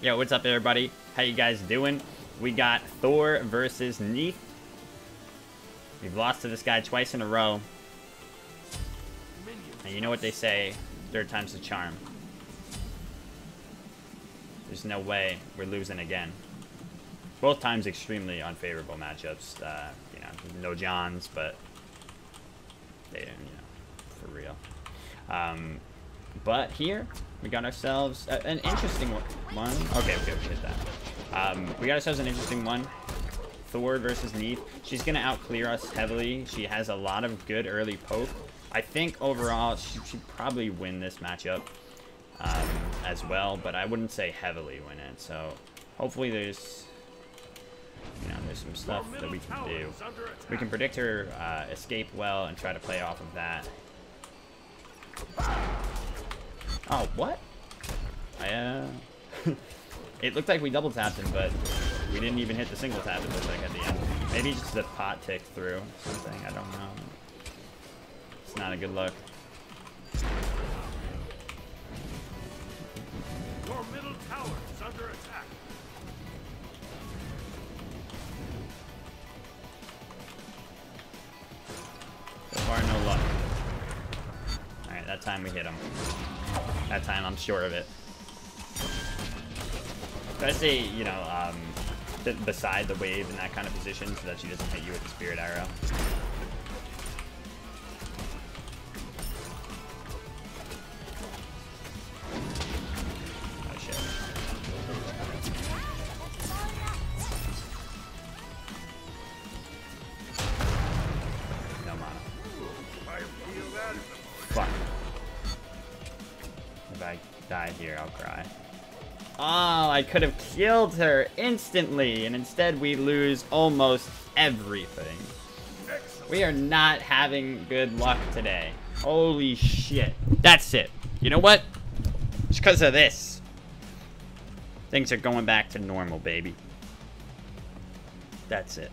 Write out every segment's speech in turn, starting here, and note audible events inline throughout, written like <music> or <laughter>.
Yo, what's up, everybody? How you guys doing? We got Thor versus Neith. We've lost to this guy twice in a row. And you know what they say, third time's the charm. There's no way we're losing again. Both times extremely unfavorable matchups. Uh, you know, no Johns, but they, you know, for real. Um, but here, we got ourselves a, an interesting one. Okay, okay, we hit that. Um, we got ourselves an interesting one. Thor versus Neith. She's going to outclear us heavily. She has a lot of good early poke. I think overall she should probably win this matchup um, as well, but I wouldn't say heavily win it. So hopefully there's, you know, there's some stuff that we can do. We can predict her uh, escape well and try to play off of that. Oh, what? I, uh... <laughs> it looked like we double tapped him, but we didn't even hit the single tap, it looked like, at the end. Maybe just the pot ticked through something, I don't know. It's not a good look. Your middle tower is under attack. So far, no luck. Alright, that time we hit him. That time I'm sure of it. To stay, you know, um, beside the wave in that kind of position so that she doesn't hit you with the spirit arrow. Die here, I'll cry. Oh, I could have killed her instantly, and instead we lose almost everything. We are not having good luck today. Holy shit. That's it. You know what? It's because of this. Things are going back to normal, baby. That's it.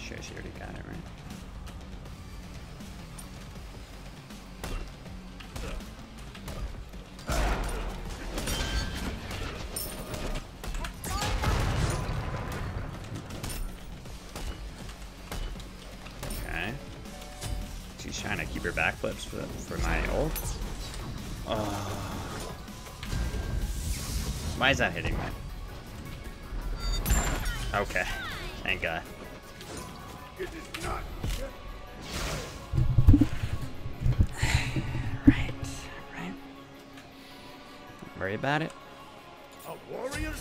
Sure, she already got it, right? She's keep her backflips for, for my ult. Oh. Why is that hitting me? Okay. Thank God. It is <sighs> not. Right. Right. Don't worry about it.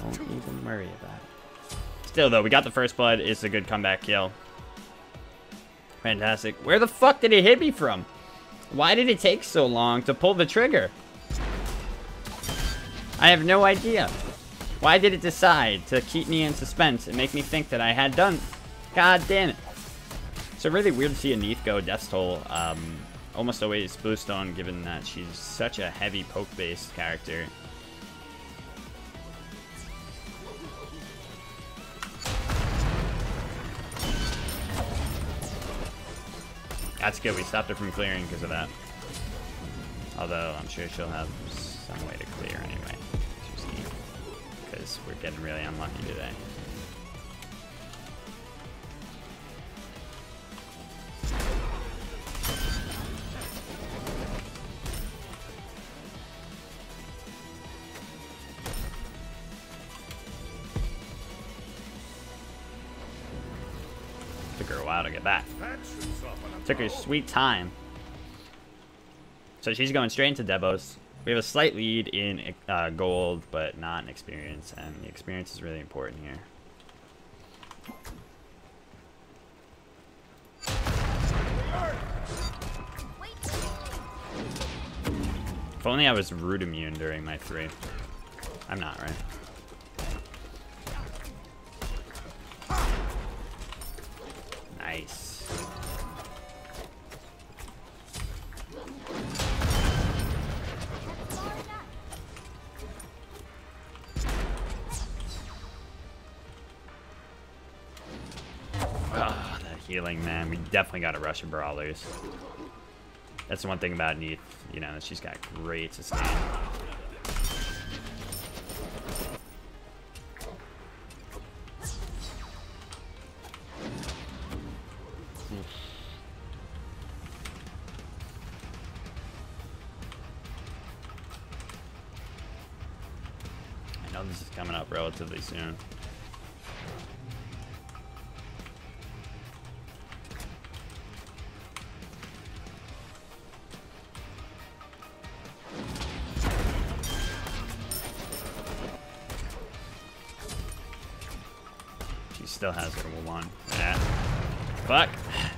Don't even worry about it. Still, though, we got the first blood. It's a good comeback kill. Fantastic. Where the fuck did it hit me from? Why did it take so long to pull the trigger? I have no idea. Why did it decide to keep me in suspense and make me think that I had done? God damn it. So really weird to see a Neith go Death's Toll. Um, almost always Bluestone, given that she's such a heavy poke-based character. That's good. We stopped her from clearing because of that. Although I'm sure she'll have some way to clear anyway. Because we're getting really unlucky today. Took her sweet time. So she's going straight into Devos. We have a slight lead in uh, gold, but not in experience, and the experience is really important here. If only I was root immune during my three. I'm not, right? Definitely got rush of brawlers. That's the one thing about Neith, you know, she's got great sustain. I know this is coming up relatively soon. Still has her one. Yeah. Fuck.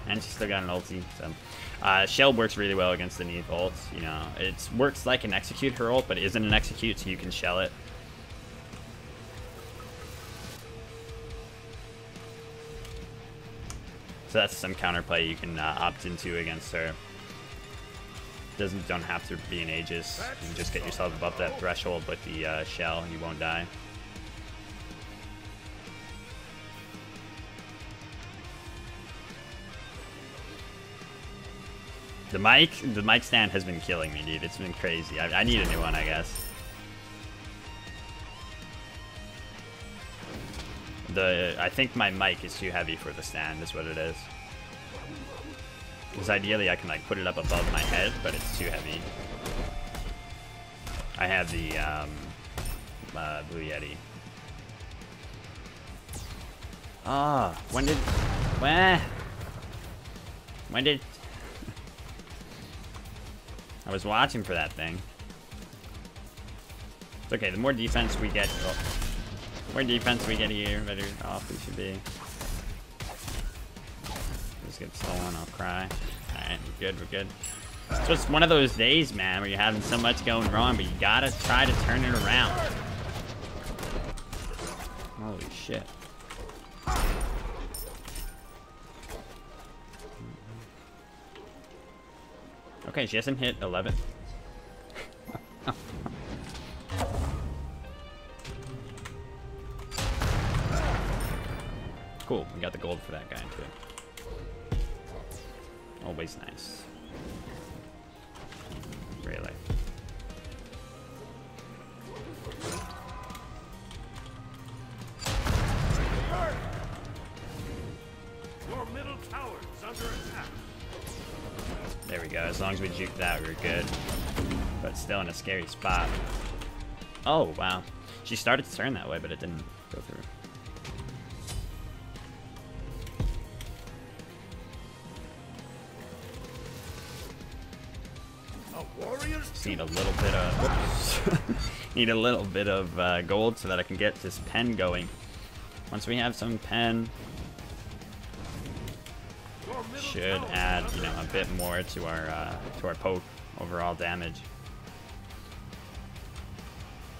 And she still got an ulti. So, uh, Shell works really well against the Neith ult. You know, it works like an execute her ult, but isn't an execute, so you can shell it. So that's some counterplay you can uh, opt into against her. Doesn't don't have to be an Aegis. You can just get yourself above that threshold with the uh, shell, and you won't die. The mic, the mic stand has been killing me, dude. It's been crazy. I, I need a new one, I guess. The I think my mic is too heavy for the stand. Is what it is. Because ideally I can like put it up above my head, but it's too heavy. I have the um, uh, Blue Yeti. Ah, when did, when, when did I was watching for that thing. It's okay, the more defense we get, well, the more defense we get here, better off we should be. Just get stolen, I'll cry. Alright, we're good, we're good. It's one of those days, man, where you're having so much going wrong, but you gotta try to turn it around. Holy shit. Okay, she hasn't hit 11. cool, we got the gold for that guy too. Always nice. As long as we juke that, we're good. But still in a scary spot. Oh, wow. She started to turn that way, but it didn't go through. Need a little bit of... <laughs> Need a little bit of uh, gold so that I can get this pen going. Once we have some pen, should add, you know, a bit more to our uh, to our poke overall damage.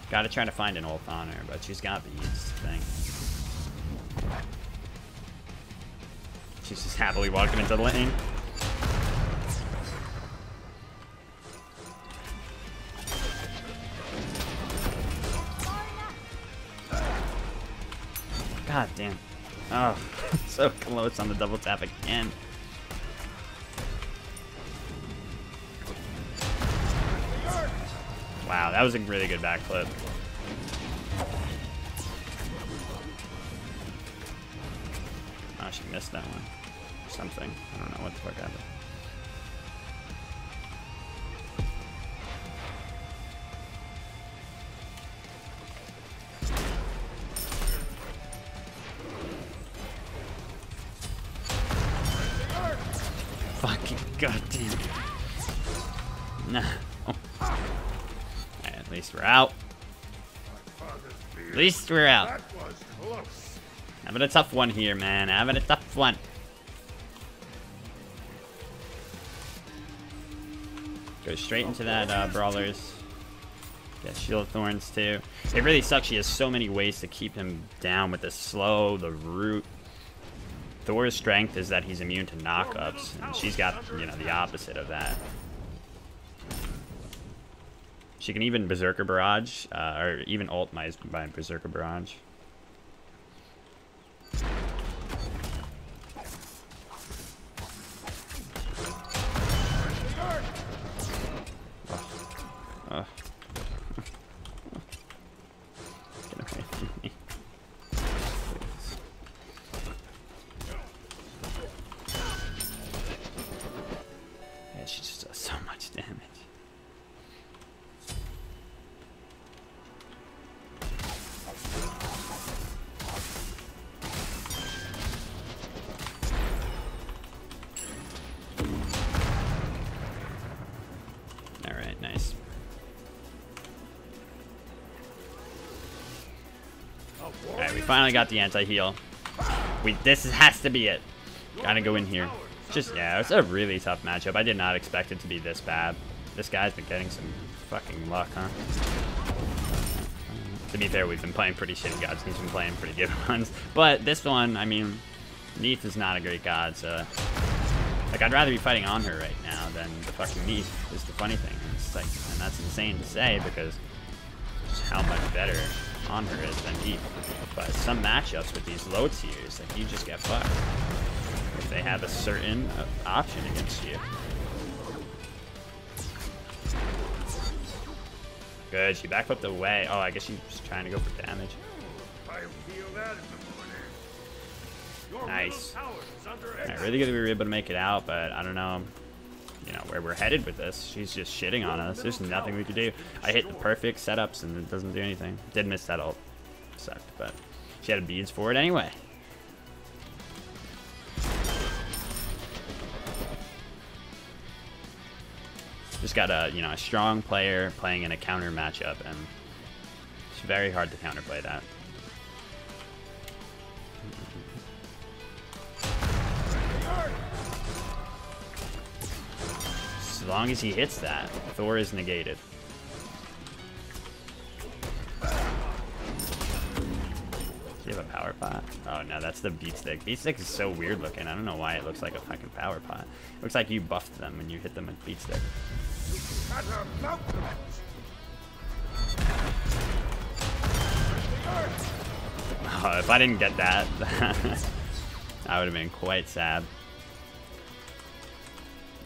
Gotta try to find an on her, but she's got beads thing. She's just happily walking into the lane. God damn. Oh, <laughs> so close on the double tap again. Wow, that was a really good backflip. Oh, she missed that one. Something. I don't know what the fuck happened. Least we're out. That was close. Having a tough one here, man. Having a tough one. Go straight into that uh, brawlers. Get shield of thorns too. It really sucks. She has so many ways to keep him down with the slow, the root. Thor's strength is that he's immune to knockups, and she's got you know the opposite of that. She can even Berserker Barrage, uh, or even ult my, my Berserker Barrage. Finally got the anti-heal. We this is- has to be it. Gotta go in here. Just yeah, it's a really tough matchup. I did not expect it to be this bad. This guy's been getting some fucking luck, huh? To be fair, we've been playing pretty shitty gods. He's been playing pretty good <laughs> ones. But this one, I mean, Neith is not a great god, so like I'd rather be fighting on her right now than the fucking Neith. Is the funny thing. It's like, and that's insane to say because just how much better on her is than deep. But some matchups with these low tiers, like you just get fucked if they have a certain uh, option against you. Good, she backflipped away. Oh, I guess she's trying to go for damage. Nice. Alright, really we were able to make it out, but I don't know, you know, where we're headed with this. She's just shitting on us. There's nothing we could do. I hit the perfect setups and it doesn't do anything. Did miss that ult. Sucked, but she had beads for it anyway. Just got a, you know, a strong player playing in a counter matchup, and it's very hard to counterplay that. Long as he hits that, Thor is negated. You have a power pot? Oh no, that's the beat stick. Beat stick is so weird looking. I don't know why it looks like a fucking power pot. looks like you buffed them when you hit them with beat stick. Oh, if I didn't get that, <laughs> I would have been quite sad.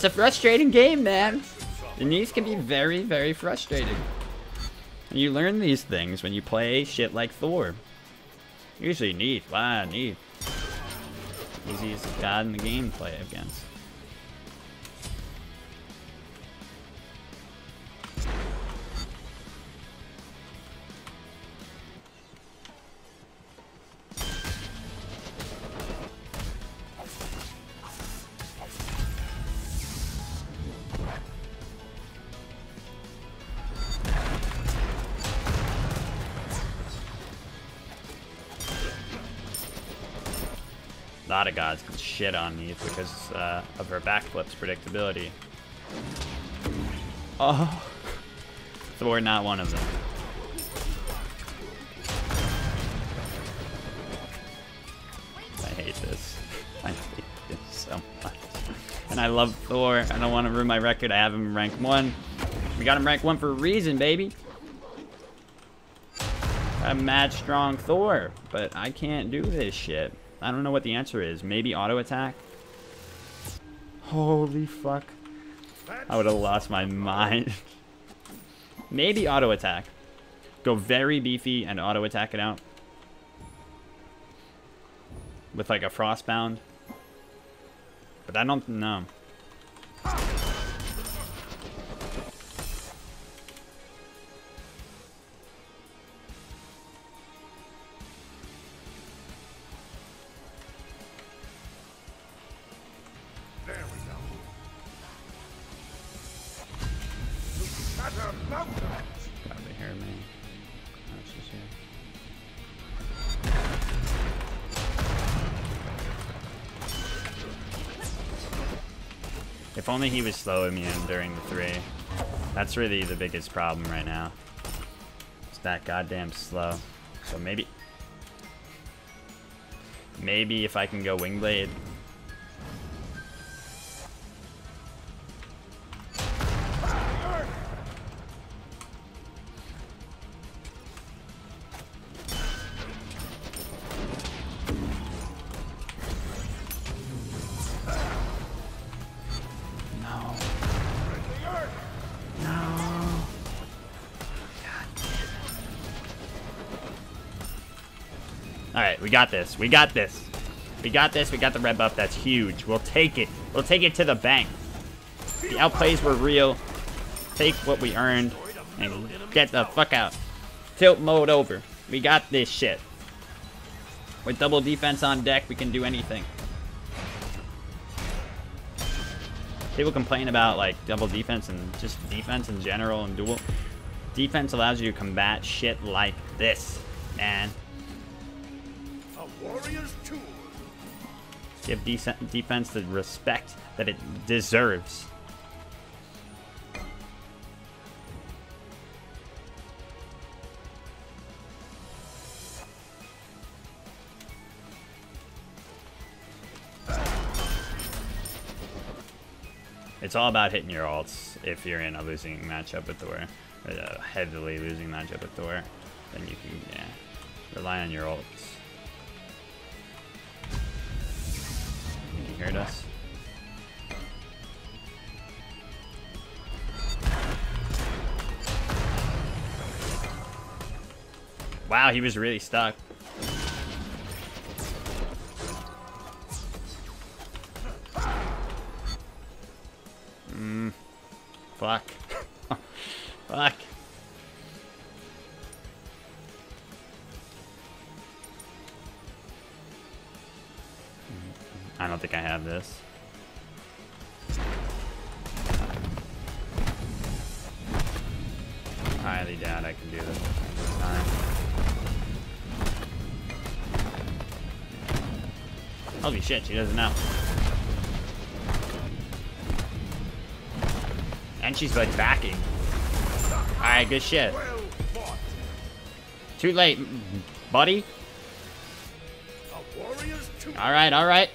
It's a frustrating game, man. The these can be very, very frustrating. You learn these things when you play shit like Thor. Usually Neith. Wow, Neith. Easiest god in the game to play against. Lot of gods can shit on me because uh, of her backflip's predictability. Oh. Thor, not one of them. I hate this. <laughs> I hate this so much. And I love Thor. I don't want to ruin my record. I have him rank 1. We got him rank 1 for a reason, baby. I'm mad strong Thor, but I can't do this shit. I don't know what the answer is. Maybe auto attack? Holy fuck. I would have lost my mind. <laughs> Maybe auto attack. Go very beefy and auto attack it out. With like a frostbound. But I don't know. If only he was slowing me in during the three. That's really the biggest problem right now. It's that goddamn slow. So maybe... Maybe if I can go Wingblade. Alright, we got this. We got this. We got this. We got the red buff. That's huge. We'll take it. We'll take it to the bank. The outplays were real. Take what we earned and get the fuck out. Tilt mode over. We got this shit. With double defense on deck, we can do anything. People complain about like double defense and just defense in general and dual. Defense allows you to combat shit like this, man. Give decent defense the respect that it deserves. It's all about hitting your ults if you're in a losing matchup with Thor. Or a heavily losing matchup with Thor. Then you can, yeah, rely on your ults. Heard us? Wow, he was really stuck. Holy shit, she doesn't know. And she's like backing. Alright, good shit. Too late, buddy. A warrior's tool. Alright, alright.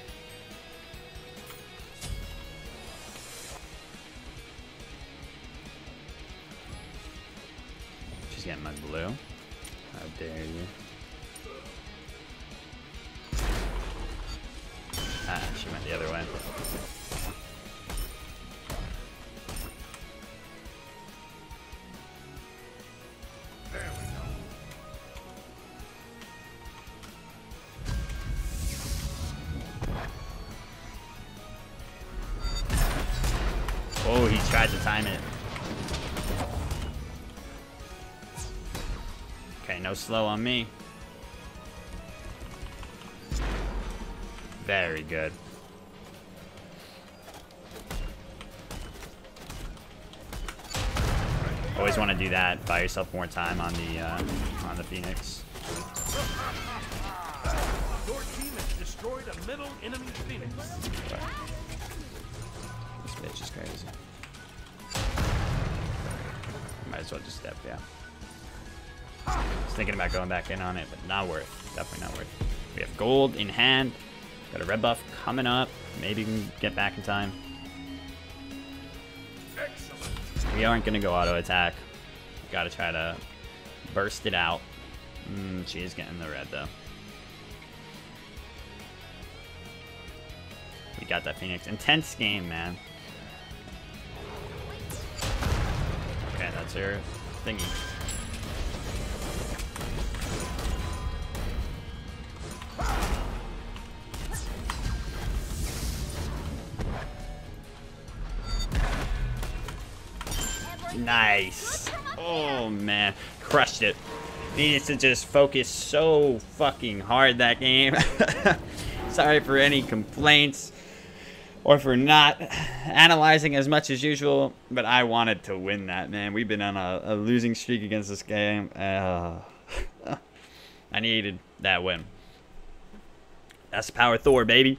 Oh, he tried to time it. Okay, no slow on me. Very good. Always want to do that. Buy yourself more time on the uh, on the Phoenix. Your team has destroyed a middle enemy phoenix. This bitch is crazy. Might as well just step, yeah. Was thinking about going back in on it, but not worth. Definitely not worth. We have gold in hand. Got a red buff coming up. Maybe we can get back in time. We aren't gonna go auto attack. Gotta try to burst it out. Mm, she is getting the red though. We got that Phoenix. Intense game, man. Okay, that's her thingy. Nice. Oh man, crushed it. Needed to just focus so fucking hard that game. <laughs> Sorry for any complaints or for not analyzing as much as usual, but I wanted to win that, man. We've been on a, a losing streak against this game. Uh, <laughs> I needed that win. That's power Thor, baby.